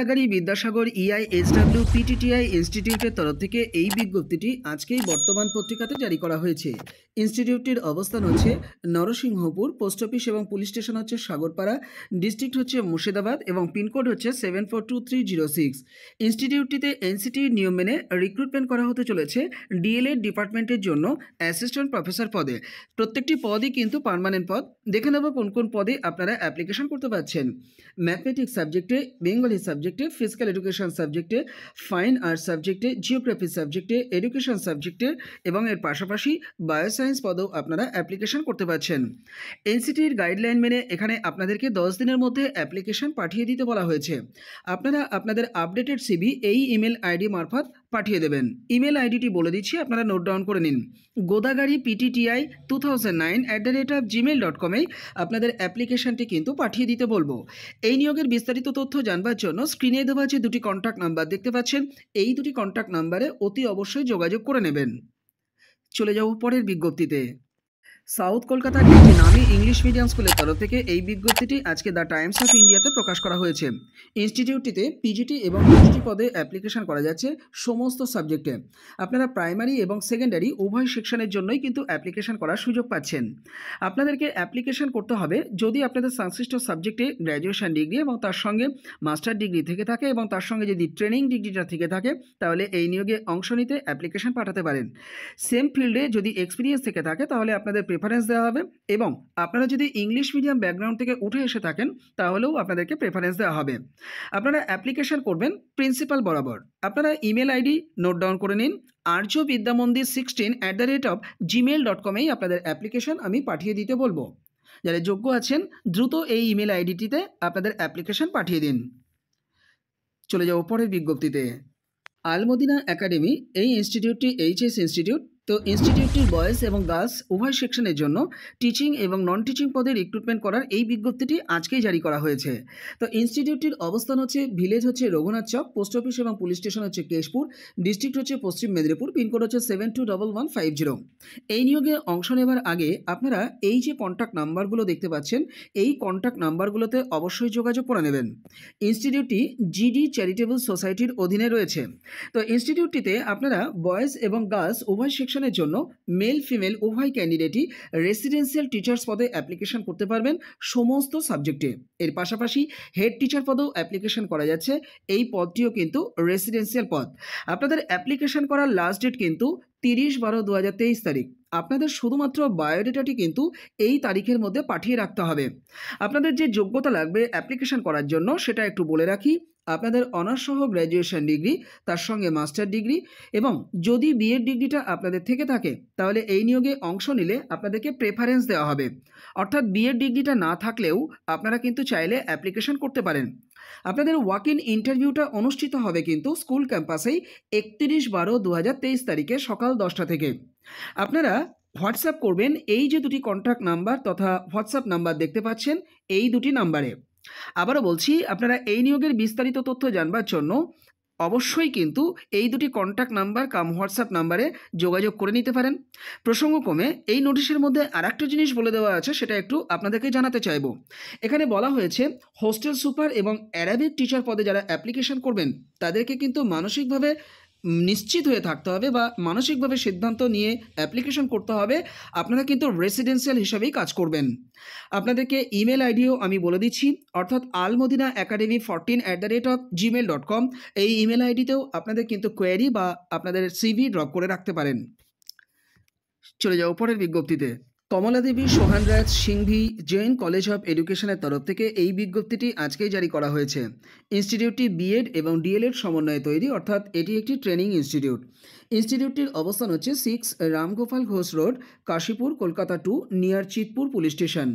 Godagari Vidyasagar EI SW PTTI ইনস্টিটিউটের তরফ থেকে এই বিজ্ঞপ্তিটি আজকেই বর্তমান পত্রিকাতে জারি করা হয়েছে। ইনস্টিটিউটটির অবস্থান হচ্ছে নরসিংহপুর পোস্ট অফিস এবং পুলিশ স্টেশন হচ্ছে সাগরপাড়া ডিস্ট্রিক্ট হচ্ছে মুর্শিদাবাদ এবং পিনকোড হচ্ছে seven four two three zero six ইনস্টিটিউটটিতে এনসিটির নিয়ম মেনে রিক্রুটমেন্ট করা হতে চলেছে ডিএলএড ডিপার্টমেন্টের জন্য অ্যাসিস্ট্যান্ট প্রফেসর পদে। প্রত্যেকটি পদই কিন্তু পার্মানেন্ট পদ। দেখে নেব কোন কোন পদে আপনারা অ্যাপ্লিকেশন করতে পারছেন। ম্যাথমেটিক্স সাবজেক্টে বেঙ্গলি সাবজেক্টে ফিজিক্যাল এডুকেশন সাবজেক্টে ফাইন আর্ট সাবজেক্টে জিওগ্রাফি সাবজেক্টে এডুকেশন সাবজেক্টে এবং এর পাশাপাশি বায়োসায়েন্স পদেও আপনারা অ্যাপ্লিকেশন করতে পারছেন। এনসিটির গাইডলাইন মেনে এখানে আপনাদেরকে দশ দিনের মধ্যে অ্যাপ্লিকেশন পাঠিয়ে দিতে বলা হয়েছে। আপনারা আপনাদের আপডেটেড সিবি এই ইমেল আইডি মারফত পাঠিয়ে দেবেন। ইমেল আইডিটি বলে দিচ্ছি, আপনারা নোট ডাউন করে নিন। Godagari PTTI two thousand nine at the rate of Gmail dot কমেই আপনাদের অ্যাপ্লিকেশানটি কিন্তু পাঠিয়ে দিতে বলব। এই নিয়োগের বিস্তারিত তথ্য জানবার জন্য স্ক্রিনে দেওয়া যে দুটি কন্ট্যাক্ট নাম্বার দেখতে পাচ্ছেন? এই দুটি কন্ট্যাক্ট নাম্বারে অতি অবশ্যই যোগাযোগ করে নেবেন। চলে যাব পরের বিজ্ঞপ্তিতে। সাউথ কলকাতার একটি নামী ইংলিশ মিডিয়াম স্কুলের তরফ থেকে এই বিজ্ঞপ্তিটি আজকে দ্য টাইমস অফ ইন্ডিয়াতে প্রকাশ করা হয়েছে। ইনস্টিটিউটটিতে পিজিটি এবং পিজিটি পদে অ্যাপ্লিকেশন করা যাচ্ছে সমস্ত সাবজেক্টে। আপনারা প্রাইমারি এবং সেকেন্ডারি উভয় সেকশনের জন্যই কিন্তু অ্যাপ্লিকেশন করার সুযোগ পাচ্ছেন। আপনাদেরকে অ্যাপ্লিকেশন করতে হবে যদি আপনাদের সংশ্লিষ্ট সাবজেক্টে গ্র্যাজুয়েশন ডিগ্রি এবং তার সঙ্গে মাস্টার ডিগ্রি থেকে থাকে এবং তার সঙ্গে যদি ট্রেনিং ডিগ্রিটা থেকে থাকে, তাহলে এই নিয়োগে অংশ নিতে অ্যাপ্লিকেশন পাঠাতে পারেন। সেম ফিল্ডে যদি এক্সপিরিয়েন্স থেকে থাকে, তাহলে আপনাদের প্রেফারেন্স দেওয়া হবে এবং আপনারা যদি ইংলিশ মিডিয়াম ব্যাকগ্রাউন্ড থেকে উঠে এসে থাকেন, তাহলেও আপনাদেরকে প্রেফারেন্স দেওয়া হবে। আপনারা অ্যাপ্লিকেশন করবেন প্রিন্সিপাল বরাবর। আপনারা ইমেল আইডি নোট ডাউন করে নিন Arya Vidyamandir sixteen at the rate of Gmail dot কমেই আপনাদের অ্যাপ্লিকেশন আমি পাঠিয়ে দিতে বলব। যারা যোগ্য আছেন, দ্রুত এই ইমেল আইডিটিতে আপনাদের অ্যাপ্লিকেশন পাঠিয়ে দিন। চলে যাব পরের বিজ্ঞপ্তিতে। আলমদিনা একাডেমি, এই ইনস্টিটিউটটি এইচএস ইনস্টিটিউট তো ইনস্টিটিউটটির বয়েজ এবং গার্লস উভয় সেকশনের জন্য টিচিং এবং নন টিচিং পদে রিক্রুটমেন্ট করার এই বিজ্ঞপ্তিটি আজকেই জারি করা হয়েছে। তো ইনস্টিটিউটটির অবস্থান হচ্ছে ভিলেজ হচ্ছে রঘুনাথ চক পোস্ট অফিস এবং পুলিশ স্টেশন হচ্ছে কেশপুর ডিস্ট্রিক্ট হচ্ছে পশ্চিম মেদিনীপুর পিনকোড হচ্ছে seven two double one five zero এই নিয়োগে অংশ নেবার আগে আপনারা এই যে কন্ট্যাক্ট নাম্বারগুলো দেখতে পাচ্ছেন, এই কন্ট্যাক্ট নাম্বারগুলোতে অবশ্যই যোগাযোগ করে নেবেন। ইনস্টিটিউটটি জিডি চ্যারিটেবল সোসাইটির অধীনে রয়েছে। তো ইনস্টিটিউটটিতে আপনারা বয়েজ এবং গার্লস উভয় সেকশনের জন্য মেল ফিমেল উভয় ক্যান্ডিডেটই রেসিডেন্সিয়াল টিচার্স পদে অ্যাপ্লিকেশন করতে পারবেন সমস্ত সাবজেক্টে এর পাশাপাশি হেড টিচার পদেও অ্যাপ্লিকেশন করা যাচ্ছে, এই পদটিও কিন্তু রেসিডেন্সিয়াল পদ। আপনাদের অ্যাপ্লিকেশন করার লাস্ট ডেট কিন্তু তিরিশ বারো দু তারিখ। আপনাদের শুধুমাত্র বায়োডেটাটি কিন্তু এই তারিখের মধ্যে পাঠিয়ে রাখতে হবে। আপনাদের যে যোগ্যতা লাগবে অ্যাপ্লিকেশন করার জন্য সেটা একটু বলে রাখি। আপনাদের অনার্স সহ গ্র্যাজুয়েশন ডিগ্রি তার সঙ্গে মাস্টার ডিগ্রি এবং যদি বিএড ডিগ্রিটা আপনাদের থেকে থাকে, তাহলে এই নিয়োগে অংশ নিলে আপনাদেরকে প্রেফারেন্স দেওয়া হবে। অর্থাৎ বিএড ডিগ্রিটা না থাকলেও আপনারা কিন্তু চাইলে অ্যাপ্লিকেশন করতে পারেন। আপনাদের ওয়াক ইন ইন্টারভিউটা অনুষ্ঠিত হবে কিন্তু স্কুল ক্যাম্পাসেই একত্রিশ বারো দু তারিখে সকাল দশটা থেকে। আপনারা হোয়াটসঅ্যাপ করবেন, এই যে দুটি কন্ট্যাক্ট নাম্বার তথা হোয়াটসঅ্যাপ নাম্বার দেখতে পাচ্ছেন, এই দুটি নাম্বারে আবারও বলছি, আপনারা এই নিয়োগের বিস্তারিত তথ্য জানবার জন্য অবশ্যই কিন্তু এই দুটি কন্ট্যাক্ট নাম্বার কাম হোয়াটসঅ্যাপ নাম্বারে যোগাযোগ করে নিতে পারেন। প্রসঙ্গক্রমে এই নোটিশের মধ্যে আরেকটা জিনিস বলে দেওয়া আছে, সেটা একটু আপনাদেরকে জানাতে চাইব। এখানে বলা হয়েছে হোস্টেল সুপার এবং অ্যারাবিক টিচার পদে যারা অ্যাপ্লিকেশন করবেন, তাদেরকে কিন্তু মানসিকভাবে নিশ্চিত হয়ে থাকতে হবে বা মানসিকভাবে সিদ্ধান্ত নিয়ে অ্যাপ্লিকেশন করতে হবে। আপনারা কিন্তু রেসিডেন্সিয়াল হিসাবেই কাজ করবেন। আপনাদেরকে ইমেল আইডিও আমি বলে দিচ্ছি, অর্থাৎ Almadina academy fourteen at the rate of Gmail dot com এই ইমেল আইডিতেও আপনাদের কিন্তু কোয়ারি বা আপনাদের সিভি ড্রপ করে রাখতে পারেন। চলে যাও পরের বিজ্ঞপ্তিতে। কমলা দেবী সোহানরাজ সিংভি, জৈন কলেজ অফ এডুকেশনের তরফ থেকে এই বিজ্ঞপ্তিটি আজকেই জারি করা হয়েছে। ইনস্টিটিউটটি বিএড এবং ডিএলএড সমন্বয়ে তৈরি, অর্থাৎ এটি একটি ট্রেনিং ইনস্টিটিউট। ইনস্টিটিউটটির অবস্থান হচ্ছে six Ramgopal Ghosh road, Kashipur, Kolkata two near Chitpur police station.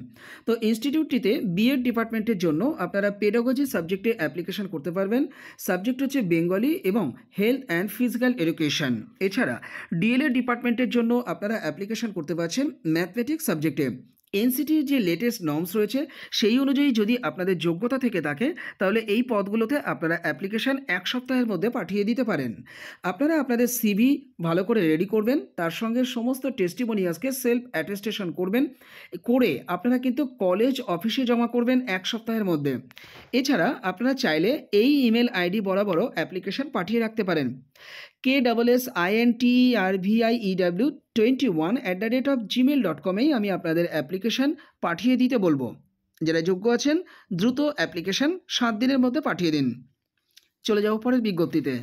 তো ইনস্টিটিউটটিতে বিএড ডিপার্টমেন্টের জন্য আপনারা পেডাগজি সাবজেক্টে অ্যাপ্লিকেশন করতে পারবেন। সাবজেক্ট হচ্ছে বেঙ্গলি এবং হেলথ অ্যান্ড ফিজিক্যাল এডুকেশন এছাড়া ডিএলএড ডিপার্টমেন্টের জন্য আপনারা অ্যাপ্লিকেশন করতে পারছেন ম্যাথমেটিক্স সাবজেক্টে এনসিটির যে লেটেস্ট নর্মস রয়েছে, সেই অনুযায়ী যদি আপনাদের যোগ্যতা থেকে থাকে, তাহলে এই পদগুলোতে আপনারা অ্যাপ্লিকেশান এক সপ্তাহের মধ্যে পাঠিয়ে দিতে পারেন। আপনারা আপনাদের সিভি ভালো করে রেডি করবেন, তার সঙ্গে সমস্ত টেস্টিমোনিয়াসকে সেলফ অ্যাটেস্টেশন করবেন, করে আপনারা কিন্তু কলেজ অফিসে জমা করবেন এক সপ্তাহের মধ্যে। এছাড়া আপনারা চাইলে এই ইমেল আইডি বরাবরও অ্যাপ্লিকেশান পাঠিয়ে রাখতে পারেন। K double S I N T R V I E W twenty one at the rate of Gmail dot কমেই আমি আপনাদের অ্যাপ্লিকেশান পাঠিয়ে দিতে বলব। যারা যোগ্য আছেন, দ্রুত অ্যাপ্লিকেশান সাত দিনের মধ্যে পাঠিয়ে দিন। চলে যাব পরের বিজ্ঞপ্তিতে।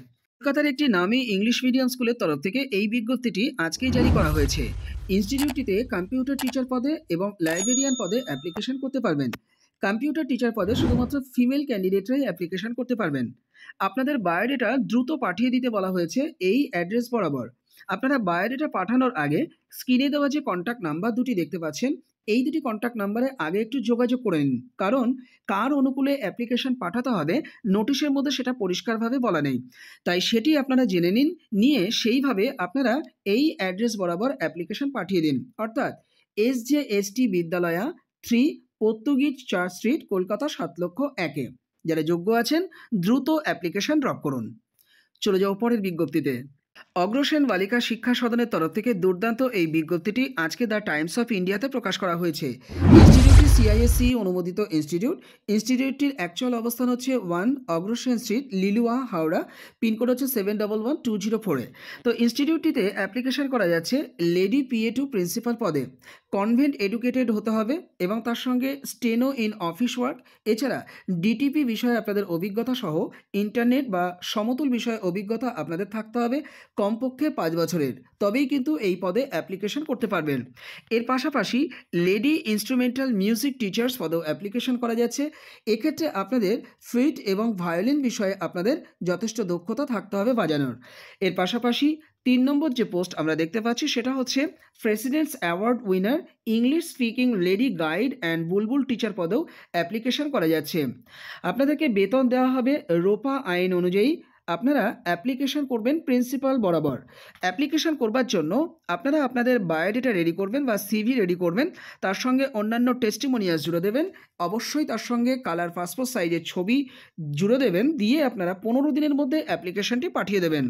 কলকাতার একটি নামী ইংলিশ মিডিয়াম স্কুলের তরফ থেকে এই বিজ্ঞপ্তিটি আজকেই জারি করা হয়েছে। ইনস্টিটিউটটিতে কম্পিউটার টিচার পদে এবং লাইব্রেরিয়ান পদে অ্যাপ্লিকেশন করতে পারবেন। কম্পিউটার টিচার পদে শুধুমাত্র ফিমেল ক্যান্ডিডেটরাই অ্যাপ্লিকেশন করতে পারবেন। আপনাদের বায়োডেটা দ্রুত পাঠিয়ে দিতে বলা হয়েছে এই অ্যাড্রেস বরাবর। আপনারা বায়োডেটা পাঠানোর আগে স্ক্রিনে দেওয়া যে কন্ট্যাক্ট নাম্বার দুটি দেখতে পাচ্ছেন, এই দুটি কন্ট্যাক্ট নাম্বারে আগে একটু যোগাযোগ করে নিন। কারণ কার অনুকূলে অ্যাপ্লিকেশন পাঠাতে হবে নোটিশের মধ্যে সেটা পরিষ্কারভাবে বলা নেই। তাই সেটি আপনারা জেনে নিন, নিয়ে সেইভাবে আপনারা এই অ্যাড্রেস বরাবর অ্যাপ্লিকেশন পাঠিয়ে দিন। অর্থাৎ S J S T Vidyalaya three Portuguese church street Kolkata সাত লক্ষ একে। যারা যোগ্য আছেন, দ্রুত অ্যাপ্লিকেশন ড্রপ করুন। চলে যাও পরের বিজ্ঞপ্তিতে। অগ্রসেন বালিকা শিক্ষা সদনের তরফ থেকে দুর্দান্ত এই বিজ্ঞপ্তিটি আজকে দ্য টাইমস অফ ইন্ডিয়াতে প্রকাশ করা হয়েছে। ইনস্টিটিউটটি সিআইএসসি অনুমোদিত ইনস্টিটিউট। ইনস্টিটিউটটির অ্যাকচুয়াল অবস্থান হচ্ছে one Agrasen street Liluah, Howrah. Pincode হচ্ছে seven double one two zero ফোরে তো ইনস্টিটিউটটিতে অ্যাপ্লিকেশন করা যাচ্ছে লেডি পিএ টু প্রিন্সিপাল পদে। কনভেন্ট এডুকেটেড হতে হবে এবং তার সঙ্গে স্টেনো ইন অফিস ওয়ার্ক এছাড়া ডিটিপি বিষয়ে আপনাদের অভিজ্ঞতা সহ ইন্টারনেট বা সমতুল বিষয়ে অভিজ্ঞতা আপনাদের থাকতে হবে কমপক্ষে পাঁচ বছরের। তবেই কিন্তু এই পদে অ্যাপ্লিকেশন করতে পারবেন। এর পাশাপাশি লেডি ইনস্ট্রুমেন্টাল মিউজিক টিচার্স পদেও অ্যাপ্লিকেশন করা যাচ্ছে। এক্ষেত্রে আপনাদের ফ্লুইট এবং ভায়োলিন বিষয়ে আপনাদের যথেষ্ট দক্ষতা থাকতে হবে বাজানোর। এর পাশাপাশি তিন নম্বর যে পোস্ট আমরা দেখতে পাচ্ছি, সেটা হচ্ছে presidents award winner English speaking lady guide and Bulbul teacher পদেও application করা যাচ্ছে। আপনাদেরকে বেতন দেওয়া হবে রোপা আইন অনুযায়ী আপনারা অ্যাপ্লিকেশন করবেন প্রিন্সিপাল বরাবর। অ্যাপ্লিকেশন করবার জন্য আপনারা আপনাদের বায়োডেটা রেডি করবেন বা সিভি রেডি করবেন, তার সঙ্গে অন্যান্য টেস্টিমোনিয়াস জুড়ে দেবেন। অবশ্যই তার সঙ্গে কালার পাসপোর্ট সাইজের ছবি জুড়ে দেবেন, দিয়ে আপনারা পনেরো দিনের মধ্যে অ্যাপ্লিকেশনটি পাঠিয়ে দেবেন।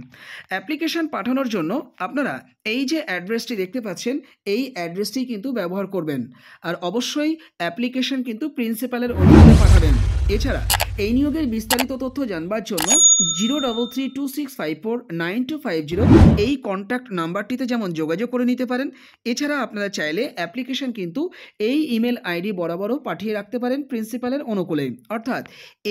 অ্যাপ্লিকেশন পাঠানোর জন্য আপনারা এই যে অ্যাড্রেসটি দেখতে পাচ্ছেন, এই অ্যাড্রেসটি কিন্তু ব্যবহার করবেন। আর অবশ্যই অ্যাপ্লিকেশন কিন্তু প্রিন্সিপালের অনুমোদনে পাঠাবেন। এছাড়া এই নিয়োগের বিস্তারিত তথ্য জানবার জন্য zero double three two six five four nine two five zero এই কন্ট্যাক্ট নাম্বারটিতে যেমন যোগাযোগ করে নিতে পারেন। এছাড়া আপনারা চাইলে অ্যাপ্লিকেশন কিন্তু এই ইমেল আইডি বরাবরও পাঠিয়ে রাখতে পারেন প্রিন্সিপালের অনুকূলে। অর্থাৎ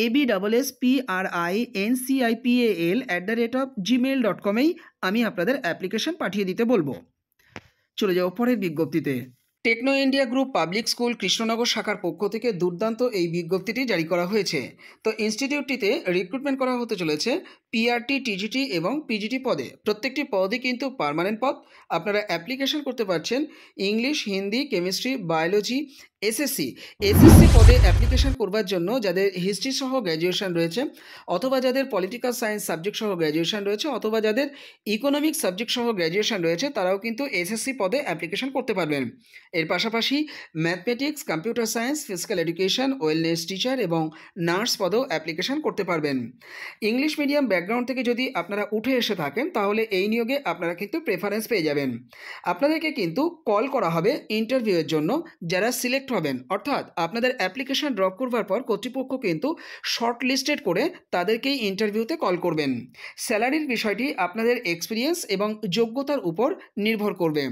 A B double S P R I N C I P A L at the rate of Gmail dot কমেই আমি আপনাদের অ্যাপ্লিকেশন পাঠিয়ে দিতে বলব। চলে যাও পরের বিজ্ঞপ্তিতে। Techno India Group Public School Krishnanagar শাখার পক্ষ থেকে দুর্দান্ত এই বিজ্ঞপ্তিটি জারি করা হয়েছে। তো ইনস্টিটিউটটিতে রিক্রুটমেন্ট করা হতে চলেছে। পিআরটি টিজিটি এবং পিজিটি পদে। প্রত্যেকটি পদই কিন্তু পার্মানেন্ট পদ। আপনারা অ্যাপ্লিকেশন করতে পারছেন English Hindi chemistry biology SSC SSC পদে অ্যাপ্লিকেশন করবার জন্য যাদের হিস্ট্রি সহ গ্র্যাজুয়েশন রয়েছে অথবা যাদের পলিটিক্যাল সায়েন্স সাবজেক্ট সহ গ্র্যাজুয়েশন রয়েছে অথবা যাদের ইকোনমিক সাবজেক্ট সহ গ্র্যাজুয়েশন রয়েছে, তারাও কিন্তু এসএসসি পদে অ্যাপ্লিকেশন করতে পারবেন। এর পাশাপাশি mathematics computer science physical education wellness teacher এবং নার্স পদেও অ্যাপ্লিকেশন করতে পারবেন। ইংলিশ মিডিয়াম ব্যাকগ্রাউন্ড থেকে যদি আপনারা উঠে এসে থাকেন, তাহলে এই নিয়োগে আপনারা কিন্তু প্রেফারেন্স পেয়ে যাবেন। আপনাদেরকে কিন্তু কল করা হবে ইন্টারভিউয়ের জন্য, যারা সিলেক্ট হবেন। অর্থাৎ আপনাদের অ্যাপ্লিকেশন ড্রপ করবার পর কর্তৃপক্ষ কিন্তু শর্ট লিস্টেড করে তাদেরকেই ইন্টারভিউতে কল করবেন। স্যালারির বিষয়টি আপনাদের এক্সপিরিয়েন্স এবং যোগ্যতার উপর নির্ভর করবে।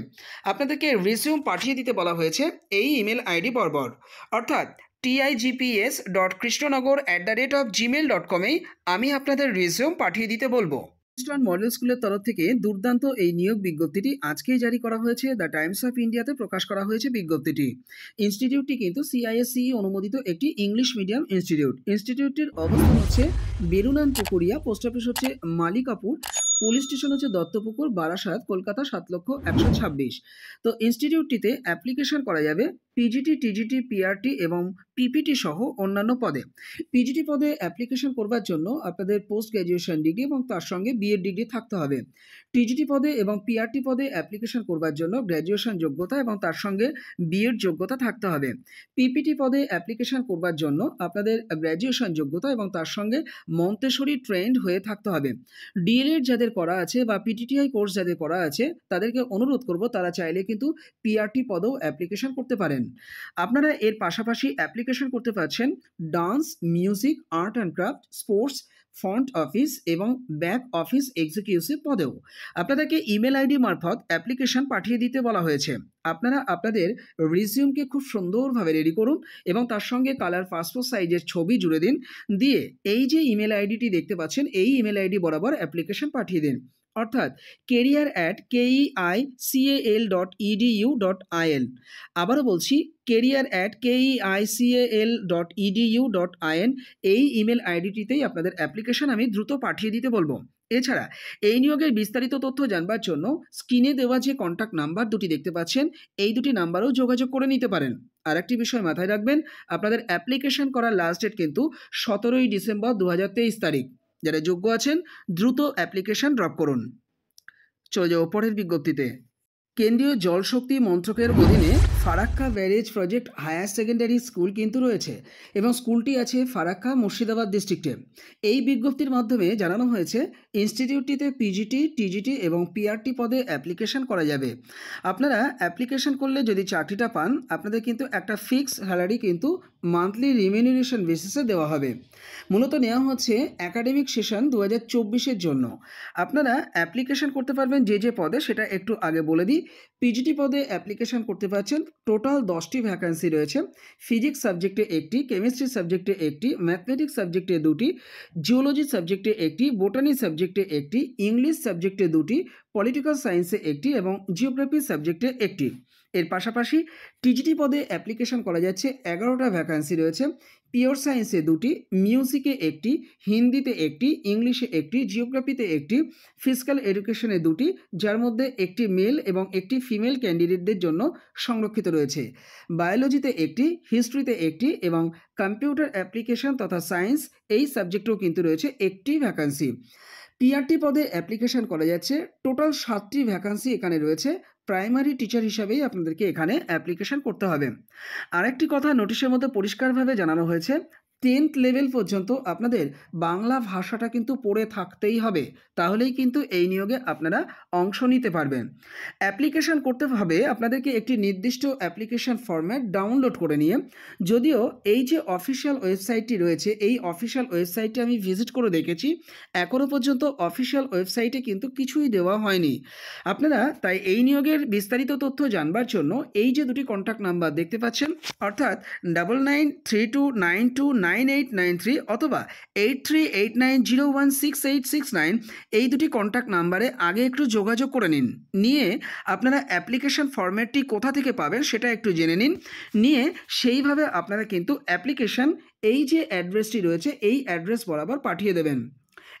আপনাদেরকে রিজিউম পাঠিয়ে দিতে বলা হয়েছে, এই ইমেল আইডি বরাবর। অর্থাৎ TIGPS dot Krishnanagar at the rate of Gmail dot কমেই আমি আপনাদের রিজিউম পাঠিয়ে দিতে বলব। ইস্টার্ন মডেল স্কুলের তরফ থেকে দুর্দান্ত এই নিয়োগ বিজ্ঞপ্তিটি আজকেই জারি করা হয়েছে। দ্য টাইমস অফ ইন্ডিয়াতে প্রকাশ করা হয়েছে বিজ্ঞপ্তিটি। ইনস্টিটিউটটি কিন্তু সিআইএসসি অনুমোদিত একটি ইংলিশ মিডিয়াম ইনস্টিটিউট ইনস্টিটিউটটির অবস্থান হচ্ছে বেরুনান পুকুরিয়া। পোস্ট অফিস হচ্ছে মালিকাপুর। পুলিশ স্টেশন হচ্ছে দত্তপুকুর, বারাসাত, কলকাতা, সাত লক্ষ একশো ছাব্বিশ। তো ইনস্টিটিউটটিতে অ্যাপ্লিকেশন করা যাবে পিজিটি টিজিটি পিআরটি এবং পিপিটি সহ অন্যান্য পদে। পিজিটি পদে অ্যাপ্লিকেশন করবার জন্য আপনাদের পোস্ট গ্র্যাজুয়েশন ডিগ্রি এবং তার সঙ্গে বিএড ডিগ্রি থাকতে হবে। টিজিটি পদে এবং পিআরটি পদে অ্যাপ্লিকেশন করবার জন্য গ্র্যাজুয়েশন যোগ্যতা এবং তার সঙ্গে বিএড যোগ্যতা থাকতে হবে। পিপিটি পদে অ্যাপ্লিকেশন করবার জন্য আপনাদের গ্র্যাজুয়েশন যোগ্যতা এবং তার সঙ্গে মন্তেশ্বরী ট্রেন্ড হয়ে থাকতে হবে। ডিএলএড যাদের করা আছে বা পিটিটিআই কোর্স যাদের করা আছে, তাদেরকে অনুরোধ করব তারা চাইলে কিন্তু পিআরটি পদেও অ্যাপ্লিকেশন করতে পারেন। আপনারা এর পাশাপাশি অ্যাপ্লিকেশন করতে পারছেন dance music art and craft sports front office এবং ব্যাক অফিস এক্সিকিউটিভ পদেও। আপনাদেরকে ইমেল আইডি মারফত অ্যাপ্লিকেশন পাঠিয়ে দিতে বলা হয়েছে। আপনারা আপনাদের রিজিউমকে খুব সুন্দরভাবে রেডি করুন এবং তার সঙ্গে কালার পাসপোর্ট সাইজের ছবি জুড়ে দিন। দিয়ে এই যে ইমেল আইডিটি দেখতে পাচ্ছেন, এই ইমেল আইডি বরাবর অ্যাপ্লিকেশন পাঠিয়ে দিন। অর্থাৎ career at KEI CAL dot EDU dot IN আবারও বলছি career at KEI CAL dot EDU dot IN এই ইমেল আইডিটিতেই আপনাদের অ্যাপ্লিকেশন আমি দ্রুত পাঠিয়ে দিতে বলব। এছাড়া, এই নিয়োগের বিস্তারিত তথ্য জানবার জন্য স্ক্রিনে দেওয়া যে কন্ট্যাক্ট নাম্বার দুটি দেখতে পাচ্ছেন, এই দুটি নাম্বারেও যোগাযোগ করে নিতে পারেন। আর একটি বিষয় মাথায় রাখবেন, আপনাদের অ্যাপ্লিকেশন করার লাস্ট ডেট কিন্তু সতেরোই ডিসেম্বর দু হাজার তেইশ তারিখ। যারা যোগ্য আছেন, দ্রুত অ্যাপ্লিকেশন ড্রপ করুন। চলে যাও পরের বিজ্ঞপ্তিতে। কেন্দ্রীয় জলশক্তি মন্ত্রকের অধীনে Farakka barrage project higher secondary school কিন্তু রয়েছে এবং স্কুলটি আছে ফারাক্কা মুর্শিদাবাদ ডিস্ট্রিক্টে এই বিজ্ঞপ্তির মাধ্যমে জানানো হয়েছে ইনস্টিটিউটটিতে পিজিটি টিজিটি এবং পিআরটি পদে অ্যাপ্লিকেশন করা যাবে। আপনারা অ্যাপ্লিকেশন করলে যদি চাকরিটা পান, আপনাদের কিন্তু একটা ফিক্স স্যালারি কিন্তু মান্থলি রিমিউনারেশন বেসিসে দেওয়া হবে। মূলত নেওয়া হচ্ছে একাডেমিক সেশন দু হাজার জন্য। আপনারা অ্যাপ্লিকেশন করতে পারবেন যে যে পদে, সেটা একটু আগে বলে দিই। পিজিটি পদে অ্যাপ্লিকেশন করতে পারছেন, টোটাল দশটি ভ্যাকান্সি রয়েছে। ফিজিক্স সাবজেক্টে একটি, কেমিস্ট্রি সাবজেক্টে একটি, ম্যাথমেটিক্স সাবজেক্টে দুটি, জিওলজি সাবজেক্টে একটি, বোটানি সাবজেক্টে একটি ইংলিশ সাবজেক্টে দুটি পলিটিক্যাল সায়েন্সে একটি এবং জিওগ্রাফি সাবজেক্টে একটি। এর পাশাপাশি টিজিটি পদে অ্যাপ্লিকেশন করা যাচ্ছে, এগারোটা ভ্যাকান্সি রয়েছে। পিওর সায়েন্সে দুটি মিউজিকে একটি, হিন্দিতে একটি ইংলিশে একটি জিওগ্রাফিতে একটি ফিজিক্যাল এডুকেশনে দুটি, যার মধ্যে একটি মেল এবং একটি ফিমেল ক্যান্ডিডেটদের জন্য সংরক্ষিত রয়েছে। বায়োলজিতে একটি হিস্ট্রিতে একটি এবং কম্পিউটার অ্যাপ্লিকেশন তথা সায়েন্স এই সাবজেক্টেও কিন্তু রয়েছে একটি ভ্যাকান্সি পিআরটি পদে অ্যাপ্লিকেশান করা যাচ্ছে। টোটাল সাতটি ভ্যাকান্সি এখানে রয়েছে। প্রাইমারি টিচার হিসাবেই আপনাদেরকে এখানে অ্যাপ্লিকেশান করতে হবে। আরেকটি কথা নোটিশের মধ্যে পরিষ্কারভাবে জানানো হয়েছে। টেন্থ লেভেল পর্যন্ত আপনাদের বাংলা ভাষাটা কিন্তু পড়ে থাকতেই হবে। তাহলেই কিন্তু এই নিয়োগে আপনারা অংশ নিতে পারবেন। অ্যাপ্লিকেশন করতে হবে, আপনাদেরকে একটি নির্দিষ্ট অ্যাপ্লিকেশন ফর্ম্যাট ডাউনলোড করে নিয়ে। যদিও এই যে অফিসিয়াল ওয়েবসাইটটি রয়েছে, এই অফিসিয়াল ওয়েবসাইটটি আমি ভিজিট করে দেখেছি এখনও পর্যন্ত অফিসিয়াল ওয়েবসাইটে কিন্তু কিছুই দেওয়া হয়নি। আপনারা তাই এই নিয়োগের বিস্তারিত তথ্য জানবার জন্য এই যে দুটি কন্ট্যাক্ট নাম্বার দেখতে পাচ্ছেন, অর্থাৎ double nine three two nine two nine eight nine three অথবা eight three eight nine zero one six eight six nine এই দুটি কন্ট্যাক্ট নাম্বারে আগে একটু যোগাযোগ করে নিন। নিয়ে আপনারা অ্যাপ্লিকেশন ফরম্যাটটি কোথা থেকে পাবেন সেটা একটু জেনে নিন। নিয়ে সেইভাবে আপনারা কিন্তু অ্যাপ্লিকেশন এই যে অ্যাড্রেসটি রয়েছে, এই অ্যাড্রেস বরাবর পাঠিয়ে দেবেন।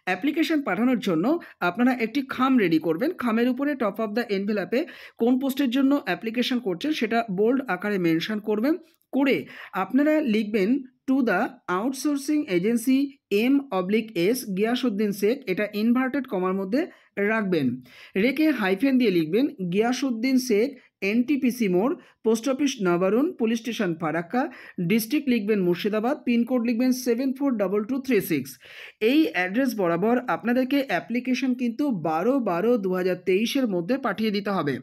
অ্যাপ্লিকেশন পাঠানোর জন্য আপনারা একটি খাম রেডি করবেন। খামের উপরে টপ অফ দ্য এনভেলাপে কোন পোস্টের জন্য অ্যাপ্লিকেশন করছেন সেটা বোল্ড আকারে মেনশন করবেন। করে আপনারা লিখবেন to the outsourcing agency M oblique S Giasuddin Sheikh, এটা ইনভার্টেড কমার মধ্যে রাখবেন। রেখে হাইফেন দিয়ে লিখবেন, গিয়াসুদ্দিন শেখ এনটিপিসি মোড় post office Nabarun police station Farakka district লিখবেন মুর্শিদাবাদ, পিনকোড লিখবেন seven four double two three six এই অ্যাড্রেস বরাবর আপনাদেরকে অ্যাপ্লিকেশন কিন্তু বারো বারো দু হাজার তেইশের মধ্যে পাঠিয়ে দিতে হবে।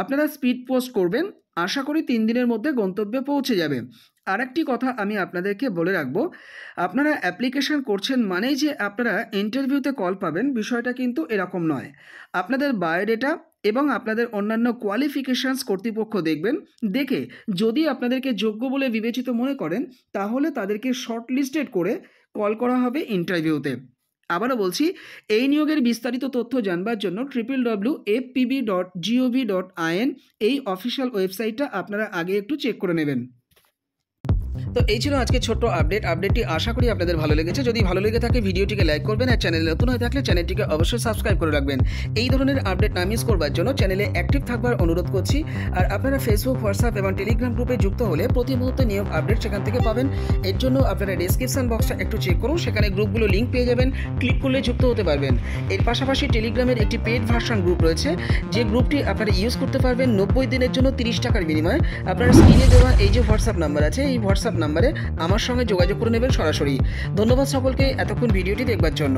আপনারা স্পিড পোস্ট করবেন আশা করি তিন দিনের মধ্যে গন্তব্যে পৌঁছে যাবে। আরেকটি কথা আমি আপনাদেরকে বলে রাখব, আপনারা অ্যাপ্লিকেশন করছেন মানেই যে আপনারা ইন্টারভিউতে কল পাবেন, বিষয়টা কিন্তু এরকম নয়। আপনাদের বায়োডেটা এবং আপনাদের অন্যান্য কোয়ালিফিকেশানস কর্তৃপক্ষ দেখবেন, দেখে যদি আপনাদেরকে যোগ্য বলে বিবেচিত মনে করেন, তাহলে তাদেরকে শর্ট লিস্টেড করে কল করা হবে ইন্টারভিউতে আবারও বলছি, এই নিয়োগের বিস্তারিত তথ্য জানবার জন্য triple W FPB dot GOV dot IN এই অফিসিয়াল ওয়েবসাইটটা আপনারা আগে একটু চেক করে নেবেন। তো এই ছিল আজকে ছোট্ট আপডেট আপডেটটি আশা করি আপনাদের ভালো লেগেছে। যদি ভালো লেগে থাকে, ভিডিওটিকে লাইক করবেন আর চ্যানেলে নতুন হয়ে থাকলে চ্যানেলটিকে অবশ্যই সাবস্ক্রাইব করে রাখবেন। এই ধরনের আপডেট না মিস করবার জন্য চ্যানেলে অ্যাক্টিভ থাকবার অনুরোধ করছি। আর আপনারা ফেসবুক হোয়াটসঅ্যাপ এবং টেলিগ্রাম গ্রুপে যুক্ত হলে প্রতি মুহূর্তে নিয়ম আপডেট সেখান থেকে পাবেন। এর জন্য আপনারা ডিসক্রিপশন বক্সটা একটু চেক করুন। সেখানে গ্রুপগুলো লিঙ্ক পেয়ে যাবেন। ক্লিক করলে যুক্ত হতে পারবেন। এর পাশাপাশি টেলিগ্রামের একটি পেড ভার্সন গ্রুপ রয়েছে। যে গ্রুপটি আপনারা ইউজ করতে পারবেন নব্বই দিনের জন্য তিরিশ টাকার বিনিময়ে। আপনারা স্ক্রিনে দেওয়া এই যে হোয়াটসঅ্যাপ নাম্বার আছে, এই হোয়াটসঅ্যাপ নাম্বারে আমার সঙ্গে যোগাযোগ করে নেবেন সরাসরি। ধন্যবাদ সকলকে এতক্ষণ ভিডিওটি দেখবার জন্য।